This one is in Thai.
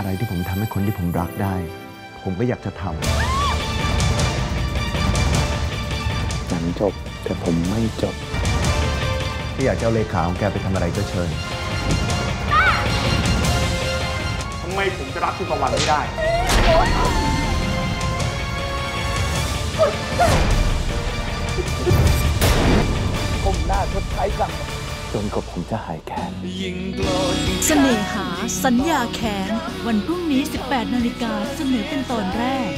อะไรที่ผมทำให้คนที่ผมรักได้ ผมก็อยากจะทำหนังจบแต่ผมไม่จบที่อยากจะเอาเลขาของแกไปทำอะไรก็เชิญทำไมผมจะรักคุณประวันไม่ได้จนกว่าผมจะหายแค้น เสน่หา สัญญาแขนวันพรุ่งนี้ 18 นาฬิกาเสนอเป็นตอนแรก